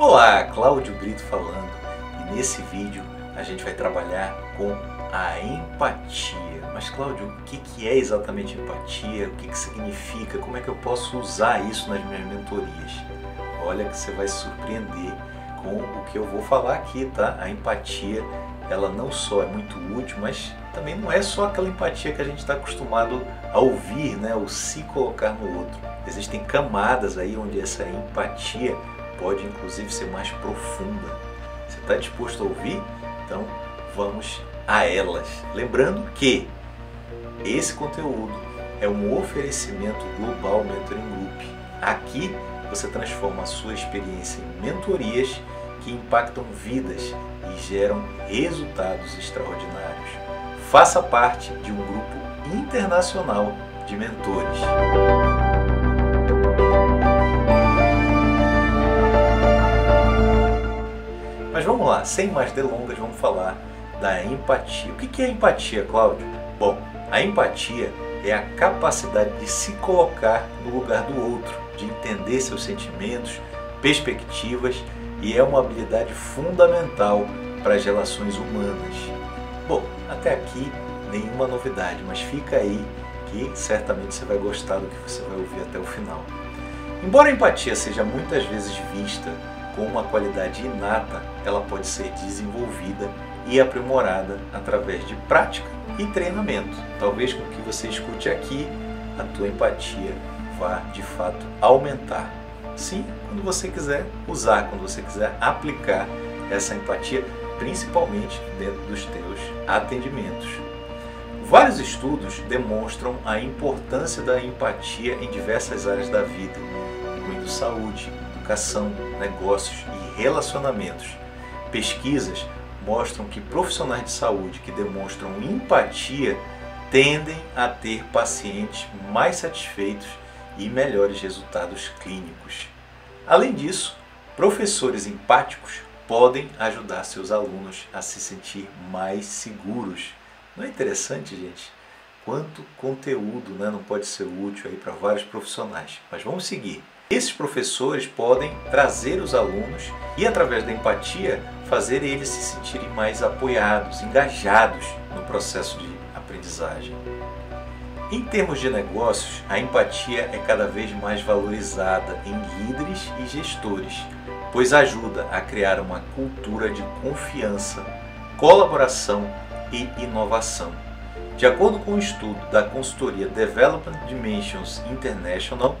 Olá, Cláudio Brito falando e nesse vídeo a gente vai trabalhar com a empatia. Mas Cláudio, o que é exatamente empatia? O que significa? Como é que eu posso usar isso nas minhas mentorias? Olha que você vai se surpreender com o que eu vou falar aqui, tá? A empatia, ela não só é muito útil, mas também não é só aquela empatia que a gente está acostumado a ouvir, né? Ou se colocar no outro. Existem camadas aí onde essa empatia pode inclusive ser mais profunda. Você está disposto a ouvir? Então vamos a elas. Lembrando que esse conteúdo é um oferecimento global Mentoring Group. Aqui você transforma a sua experiência em mentorias que impactam vidas e geram resultados extraordinários. Faça parte de um grupo internacional de mentores. Mas vamos lá, sem mais delongas, vamos falar da empatia. O que é empatia, Cláudio? Bom, a empatia é a capacidade de se colocar no lugar do outro, de entender seus sentimentos, perspectivas e é uma habilidade fundamental para as relações humanas. Bom, até aqui nenhuma novidade, mas fica aí que certamente você vai gostar do que você vai ouvir até o final. Embora a empatia seja muitas vezes vista com uma qualidade inata, ela pode ser desenvolvida e aprimorada através de prática e treinamento. Talvez com o que você escute aqui, a tua empatia vá de fato aumentar. Sim, quando você quiser usar, quando você quiser aplicar essa empatia, principalmente dentro dos teus atendimentos. Vários estudos demonstram a importância da empatia em diversas áreas da vida, incluindo saúde, educação, negócios e relacionamentos. Pesquisas mostram que profissionais de saúde que demonstram empatia tendem a ter pacientes mais satisfeitos e melhores resultados clínicos. Além disso, professores empáticos podem ajudar seus alunos a se sentir mais seguros. Não é interessante, gente? Quanto conteúdo né, não pode ser útil para vários profissionais. Mas vamos seguir. Esses professores podem trazer os alunos e, através da empatia, fazer eles se sentirem mais apoiados, engajados no processo de aprendizagem. Em termos de negócios, a empatia é cada vez mais valorizada em líderes e gestores, pois ajuda a criar uma cultura de confiança, colaboração e inovação. De acordo com um estudo da consultoria Development Dimensions International,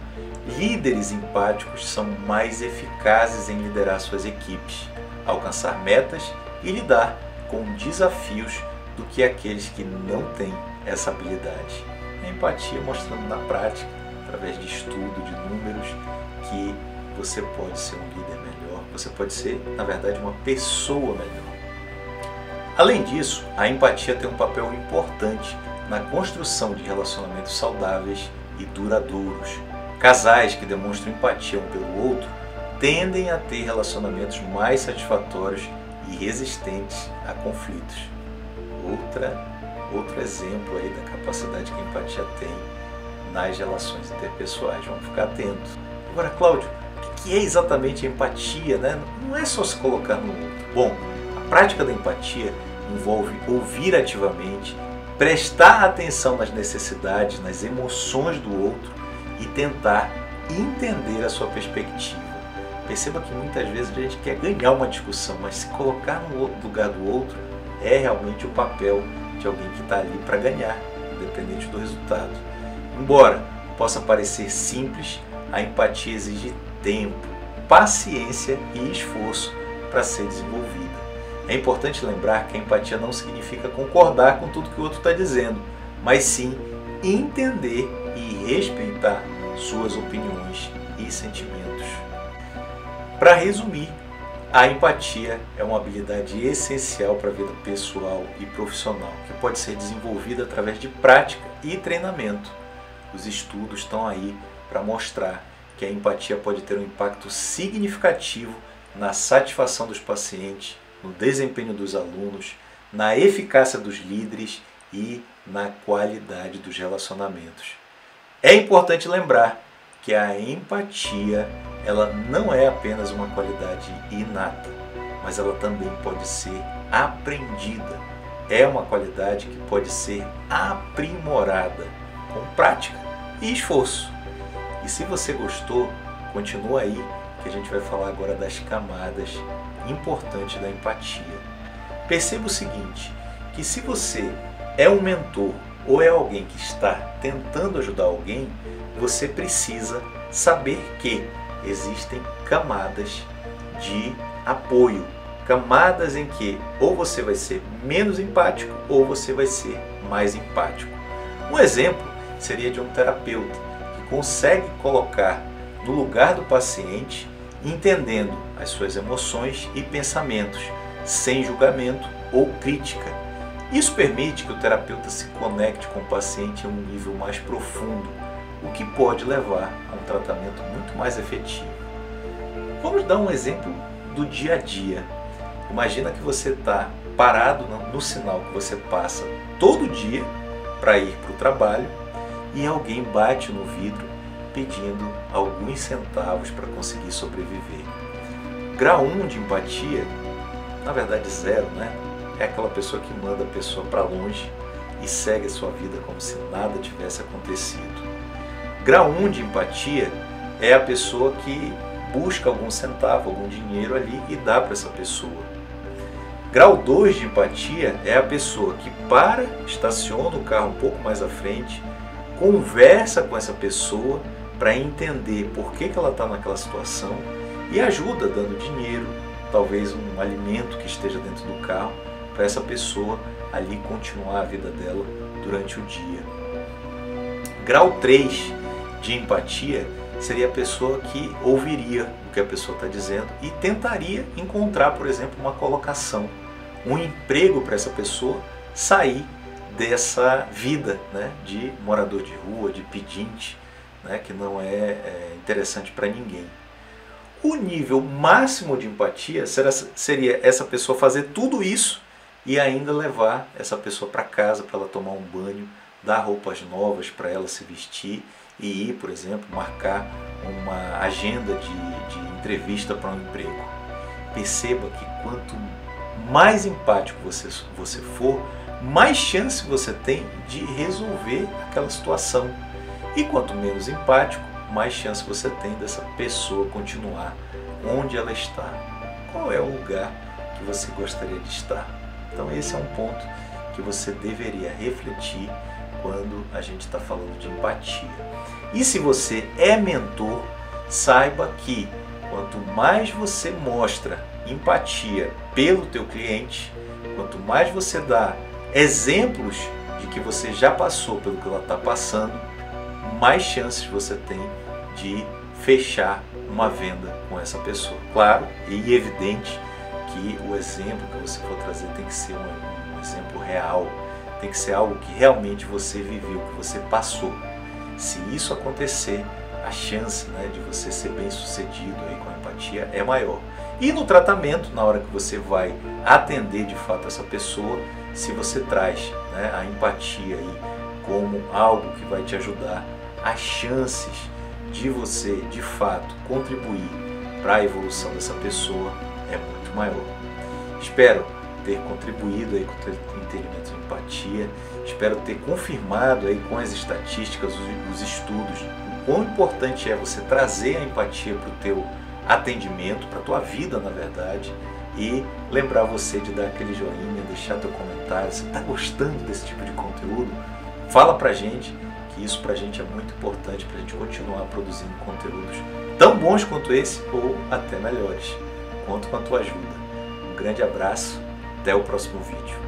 Líderes empáticos são mais eficazes em liderar suas equipes, alcançar metas e lidar com desafios do que aqueles que não têm essa habilidade. A empatia mostrando na prática, através de estudo, de números, que você pode ser um líder melhor, você pode ser, na verdade, uma pessoa melhor. Além disso, a empatia tem um papel importante na construção de relacionamentos saudáveis e duradouros Casais que demonstram empatia um pelo outro tendem a ter relacionamentos mais satisfatórios e resistentes a conflitos. Outra, outro exemplo aí da capacidade que a empatia tem nas relações interpessoais. Vamos ficar atentos. Agora, Cláudio, o que é exatamente a empatia? Né? Não é só se colocar no outro. Bom, prática da empatia envolve ouvir ativamente, prestar atenção nas necessidades, nas emoções do outro e tentar entender a sua perspectiva. Perceba que muitas vezes a gente quer ganhar uma discussão, mas se colocar no lugar do outro é realmente o papel de alguém que está ali para ganhar, independente do resultado. Embora possa parecer simples, a empatia exige tempo, paciência e esforço para ser desenvolvida. É importante lembrar que a empatia não significa concordar com tudo que o outro está dizendo, mas sim entender e respeitar suas opiniões e sentimentos. Para resumir, a empatia é uma habilidade essencial para a vida pessoal e profissional, que pode ser desenvolvida através de prática e treinamento. Os estudos estão aí para mostrar que a empatia pode ter um impacto significativo na satisfação dos pacientes, no desempenho dos alunos, na eficácia dos líderes e na qualidade dos relacionamentos. É importante lembrar que a empatia ela não é apenas uma qualidade inata, mas ela também pode ser aprendida. É uma qualidade que pode ser aprimorada com prática e esforço. E se você gostou, continua aí que a gente vai falar agora das camadas importantes da empatia. Perceba o seguinte, que se você é um mentor ou é alguém que está tentando ajudar alguém, você precisa saber que existem camadas de apoio, camadas em que ou você vai ser menos empático ou você vai ser mais empático. Um exemplo seria de um terapeuta que consegue colocar no lugar do paciente, entendendo as suas emoções e pensamentos, sem julgamento ou crítica. Isso permite que o terapeuta se conecte com o paciente a um nível mais profundo, o que pode levar a um tratamento muito mais efetivo. Vamos dar um exemplo do dia a dia. Imagina que você está parado no sinal que você passa todo dia para ir para o trabalho e alguém bate no vidro pedindo alguns centavos para conseguir sobreviver. Grau 1 de empatia, na verdade zero, né? É aquela pessoa que manda a pessoa para longe e segue a sua vida como se nada tivesse acontecido. Grau 1 de empatia é a pessoa que busca algum centavo, algum dinheiro ali e dá para essa pessoa. Grau 2 de empatia é a pessoa que para, estaciona o carro um pouco mais à frente, conversa com essa pessoa para entender por que, que ela está naquela situação e ajuda dando dinheiro, talvez um alimento que esteja dentro do carro, para essa pessoa ali continuar a vida dela durante o dia. Grau 3 de empatia seria a pessoa que ouviria o que a pessoa está dizendo e tentaria encontrar, por exemplo, uma colocação, um emprego para essa pessoa sair dessa vida né, de morador de rua, de pedinte, né, que não é, é interessante para ninguém. O nível máximo de empatia será, seria essa pessoa fazer tudo isso e ainda levar essa pessoa para casa para ela tomar um banho, dar roupas novas para ela se vestir e ir, por exemplo, marcar uma agenda de, de entrevista para um emprego. Perceba que quanto mais empático você, você for, mais chance você tem de resolver aquela situação. E quanto menos empático, mais chance você tem dessa pessoa continuar onde ela está. Qual é o lugar que você gostaria de estar? Então, esse é um ponto que você deveria refletir quando a gente está falando de empatia. E se você é mentor, saiba que quanto mais você mostra empatia pelo teu cliente, quanto mais você dá exemplos de que você já passou pelo que ela está passando, mais chances você tem de fechar uma venda com essa pessoa. Claro e evidente que o exemplo que você for trazer tem que ser um, um exemplo real, tem que ser algo que realmente você viveu, que você passou. Se isso acontecer, a chance né, de você ser bem sucedido aí com a empatia é maior. E no tratamento, na hora que você vai atender de fato essa pessoa, se você traz né, a empatia aí como algo que vai te ajudar, as chances de você de fato contribuir para a evolução dessa pessoa é muito maior. Espero ter contribuído aí com o entendimento de empatia, espero ter confirmado aí com as estatísticas, os estudos, o quão importante é você trazer a empatia para o teu atendimento, para a tua vida na verdade, e lembrar você de dar aquele joinha, deixar teu comentário, você está gostando desse tipo de conteúdo? Fala pra gente, isso pra gente é muito importante para a gente continuar produzindo conteúdos tão bons quanto esse ou até melhores. Conto com a tua ajuda. Um grande abraço, até o próximo vídeo.